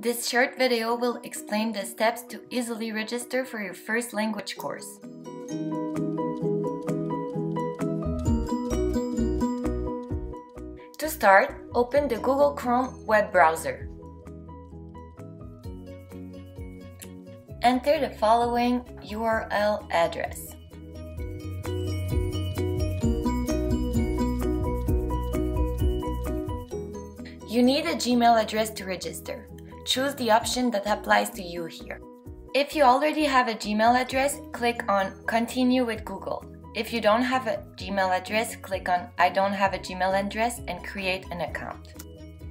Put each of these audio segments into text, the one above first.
This short video will explain the steps to easily register for your first language course. To start, open the Google Chrome web browser. Enter the following URL address. You need a Gmail address to register. Choose the option that applies to you here. If you already have a Gmail address, click on Continue with Google. If you don't have a Gmail address, click on I don't have a Gmail address and create an account.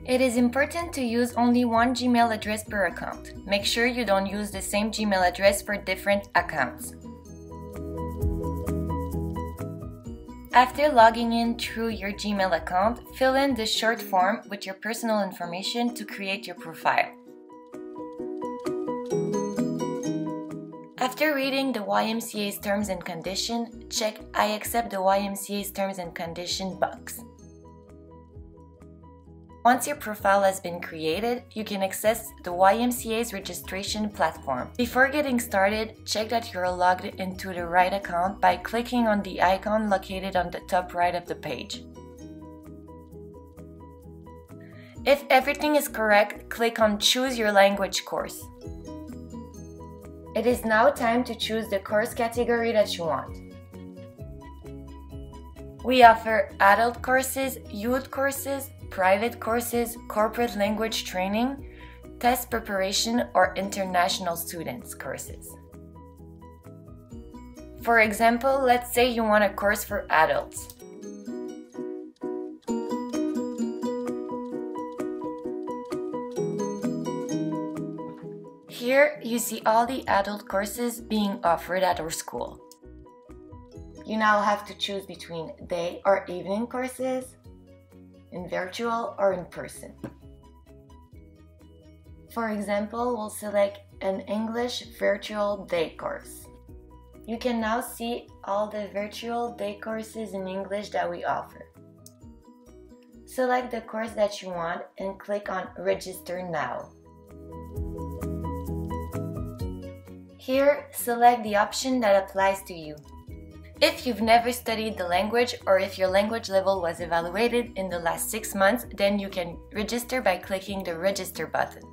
It is important to use only one Gmail address per account. Make sure you don't use the same Gmail address for different accounts. After logging in through your Gmail account, fill in this short form with your personal information to create your profile. After reading the YMCA's terms and condition, check I accept the YMCA's terms and condition box. Once your profile has been created, you can access the YMCA's registration platform. Before getting started, check that you're logged into the right account by clicking on the icon located on the top right of the page. If everything is correct, click on Choose Your Language course. It is now time to choose the course category that you want. We offer adult courses, youth courses, private courses, corporate language training, test preparation, or international students courses. For example, let's say you want a course for adults. Here you see all the adult courses being offered at our school. You now have to choose between day or evening courses, in virtual or in person. For example, we'll select an English virtual day course. You can now see all the virtual day courses in English that we offer. Select the course that you want and click on Register Now. Here, select the option that applies to you. If you've never studied the language or if your language level was evaluated in the last six months, then you can register by clicking the Register button.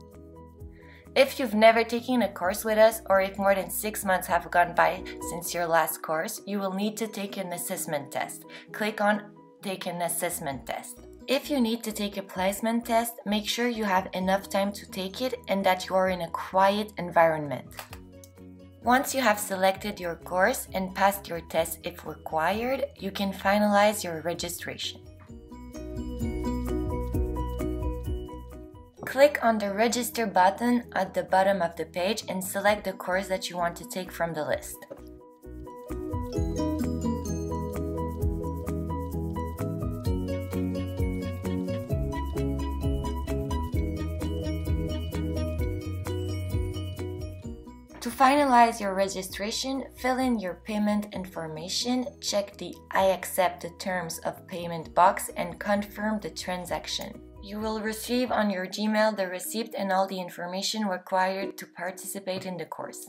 If you've never taken a course with us or if more than six months have gone by since your last course, you will need to take an assessment test. Click on Take an assessment test. If you need to take a placement test, make sure you have enough time to take it and that you are in a quiet environment. Once you have selected your course and passed your test if required, you can finalize your registration. Click on the Register button at the bottom of the page and select the course that you want to take from the list. To finalize your registration, fill in your payment information, check the I accept the terms of payment box and confirm the transaction. You will receive on your Gmail the receipt and all the information required to participate in the course.